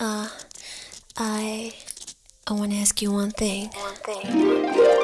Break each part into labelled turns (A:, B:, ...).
A: Uh, I I want to ask you one thing. One thing.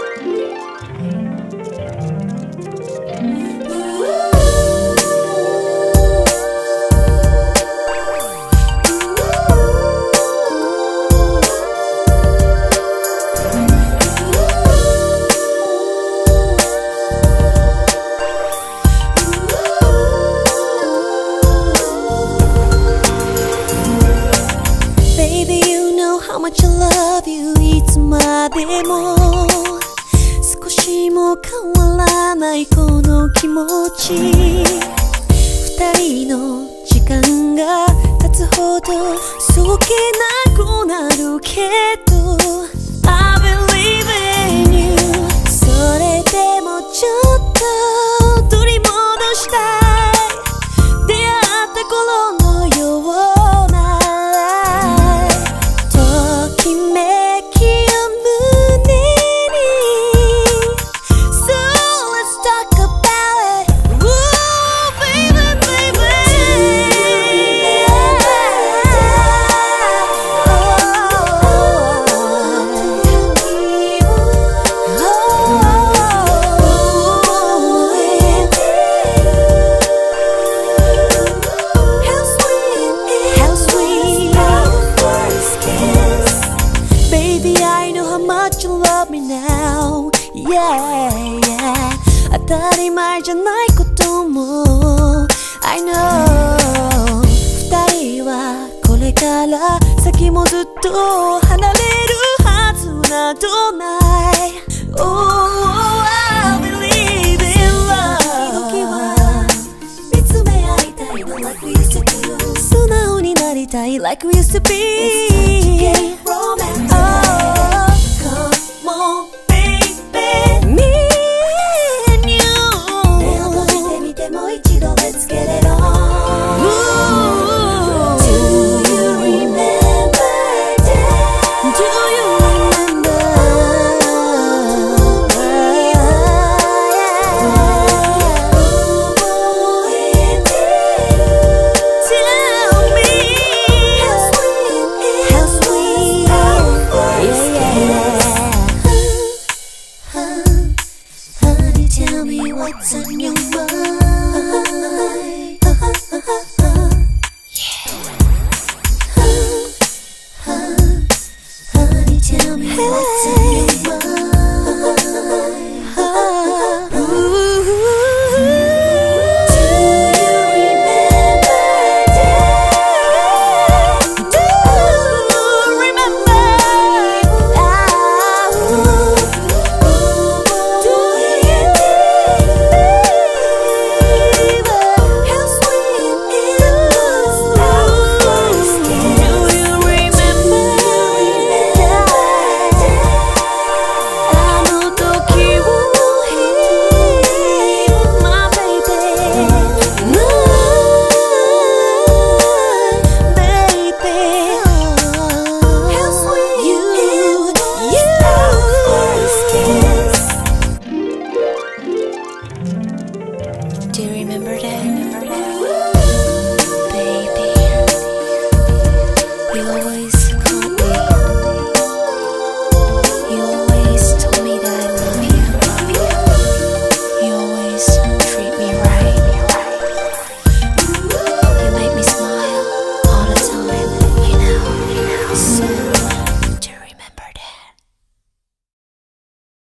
B: Baby, you know how much I love you. いつまでも少しも変わらないこの気持ち二人の時間が経つほどそけなくなるけど love me now. Yeah, yeah. 当たり前じゃないことも I know 二人はこれから先もずっと離れるはずなどない Oh, I believe in love 時は見つめ合いたいの like we used to do 素直になりたい like we used to be